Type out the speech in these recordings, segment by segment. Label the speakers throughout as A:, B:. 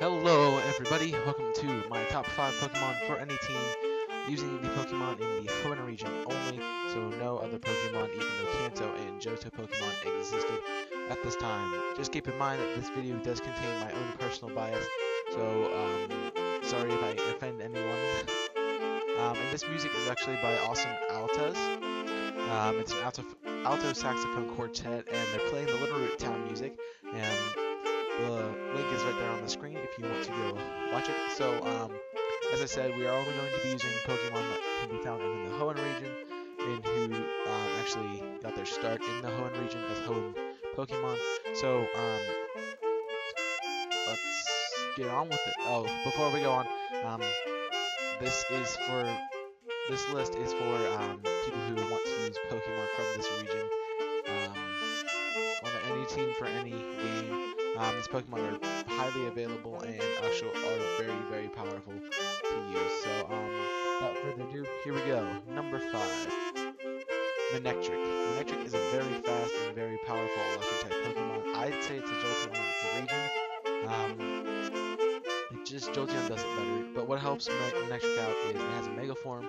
A: Hello everybody, welcome to my top 5 Pokemon for any team using the Pokemon in the Hoenn region only, so no other Pokemon even though Kanto and Johto Pokemon existed at this time. Just keep in mind that this video does contain my own personal bias, so um, sorry if I offend anyone. um, and this music is actually by Awesome Altas. Um, it's an alto, alto saxophone quartet and they're playing the Littleroot Town music and the link is right there on the screen if you want to go watch it. So, um, as I said, we are only going to be using Pokemon that can be found in the Hoenn region, and who um, actually got their start in the Hoenn region as Hoenn Pokemon. So, um, let's get on with it. Oh, before we go on, um, this is for this list is for um, people who want to use Pokemon from this region um, on any team for any game. Um, these Pokemon are highly available and actually are very, very powerful to use. So, um, without further ado, here we go. Number five, Manectric. Manectric is a very fast and very powerful electric type Pokemon. I'd say it's a Jolteon in its region. Um, it just Jolteon does it better. But what helps Manectric out is it has a Mega Form,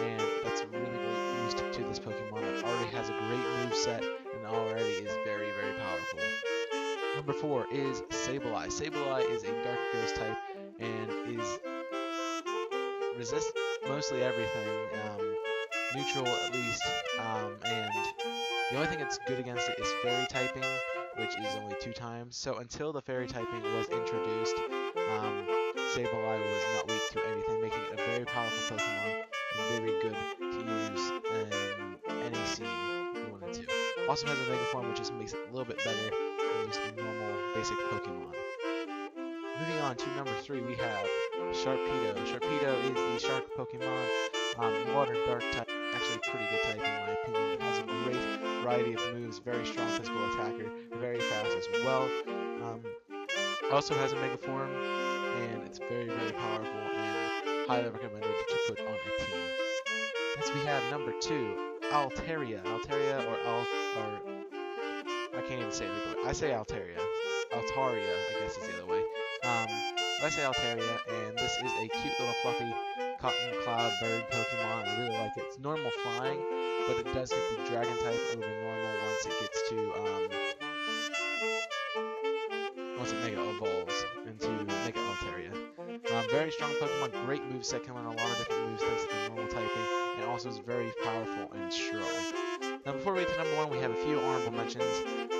A: and that's a really great boost to this Pokemon. It already has a great move set and already Number four is Sableye. Sableye is a Dark Ghost type and is resist mostly everything, um, neutral at least, um, and the only thing it's good against it is Fairy typing, which is only two times. So until the Fairy typing was introduced, um, Sableye was not weak to anything, making it a very powerful Pokemon and very good to use in any scene you wanted to. Also has a Mega Form, which just makes it a little bit better than just normal basic Pokemon. Moving on to number three, we have Sharpedo. Sharpedo is the shark Pokemon, um, water dark type, actually pretty good type in my opinion. It has a great variety of moves, very strong physical attacker, very fast as well. Um, also has a Mega Form, and it's very, very powerful and highly recommended to put on a team. Next we have number two, Altaria. Altaria or Al or can't even say it. I say Altaria. Altaria, I guess is the other way. Um, I say Altaria, and this is a cute little fluffy cotton cloud bird Pokemon. I really like it. It's normal flying, but it does get the dragon type over normal once it gets to um, once it mega evolves very strong Pokemon, great moveset, can learn a lot of different moves thanks to the normal typing, and also is very powerful and strong. Now before we get to number one, we have a few honorable mentions.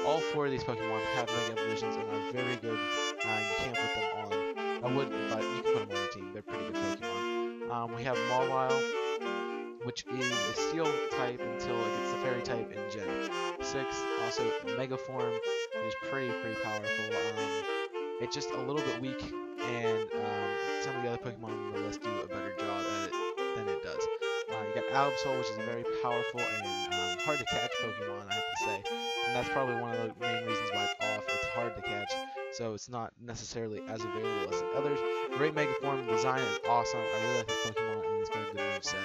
A: All four of these Pokemon have Mega Evolutions and are very good. Uh, you can't put them on. I wouldn't, but you can put them on your team. They're pretty good Pokemon. Um, we have Mawile, which is a Steel type until it gets the Fairy type in Gen 6. Also, Mega Form, is pretty, pretty powerful. Um, it's just a little bit weak, and um, Pokemon on the list do a better job at it than it does. Uh, you got Absol, which is a very powerful and um, hard to catch Pokemon, I have to say. And that's probably one of the main reasons why it's off. It's hard to catch, so it's not necessarily as available as the others. Great Mega Form design is awesome. I really like this Pokemon, and it's got a good move set.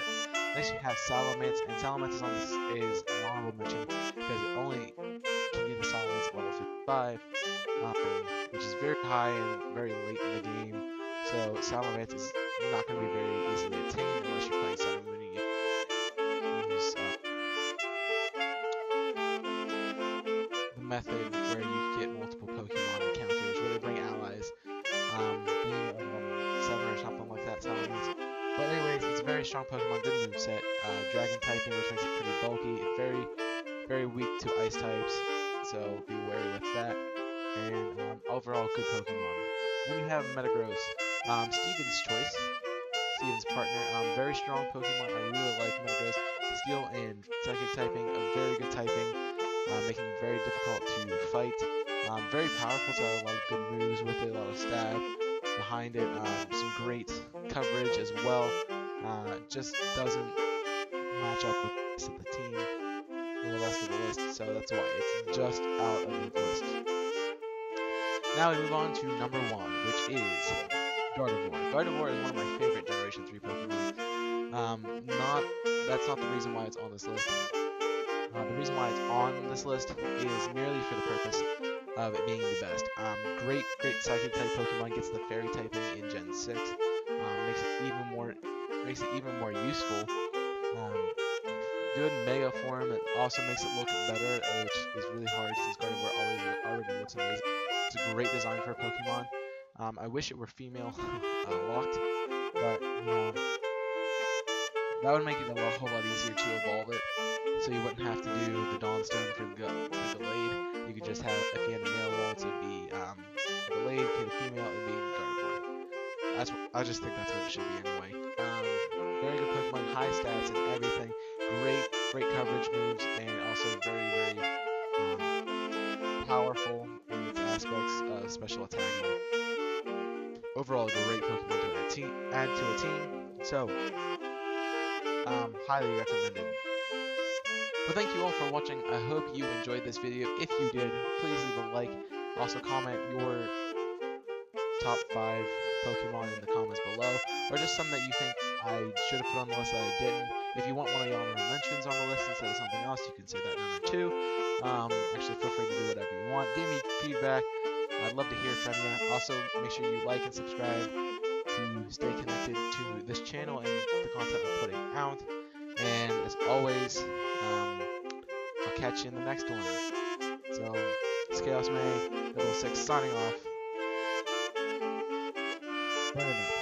A: Next we have Salamence, and Salamence is on this is an honorable mention because it only can get a Salamence level 55, um, which is very high and very late in the game. So Salamence is not going to be very easily attained unless you're playing Sun and uh, the method where you get multiple Pokemon encounters where they bring allies. Um, being 7 or something like that, Salamence. But anyways, it's a very strong Pokemon, good moveset. Uh, dragon typing, which makes it pretty bulky. Very, very weak to ice types, so be wary with that. And um, overall, good Pokemon. Then you have Metagross. Um, Steven's choice. Steven's partner. Um, very strong Pokemon. I really like Metagross. Steel and Psychic typing, a very good typing, uh, making it very difficult to fight. Um, very powerful, so a lot of good moves with it, a lot of stab behind it. Um, some great coverage as well. Uh, just doesn't match up with the rest of the team or the rest of the list, so that's why it's just out of the list. Now we move on to number one, which is Gardevoir. Gardevoir is one of my favorite Generation 3 Pokemon. Um, not that's not the reason why it's on this list. Uh, the reason why it's on this list is merely for the purpose of it being the best. Um, great, great psychic type Pokemon gets the fairy typing in Gen 6. Um, makes it even more makes it even more useful. Um, good Mega form. It also makes it look better, which is really hard since Gardevoir always already looks amazing. It's a great design for a Pokemon. Um, I wish it were female uh, locked, but you know, that would make it a whole lot easier to evolve it. So you wouldn't have to do the Dawnstone for, for Gallade. You could just have, if you had a male Ralts, it'd be um, you had a female, it'd be. That's what, I just think that's what it should be anyway. Um, very good Pokemon, high stats and everything. Great, great coverage moves, and also very, very um, powerful in its aspects of special attacking. Overall, a great Pokemon to team, add to a team. So, um, highly recommended. But thank you all for watching. I hope you enjoyed this video. If you did, please leave a like. Also comment your top 5 Pokemon in the comments below, or just some that you think I should have put on the list that I didn't. If you want one of your honorable mentions on the list instead of something else, you can say that there too. Um, actually, feel free to do whatever you want. Give me feedback. I'd love to hear from you. Also, make sure you like and subscribe to stay connected to this channel and the content I'm putting out. And as always, um, I'll catch you in the next one. So, it's Chaos May, 6 signing off. Bye now.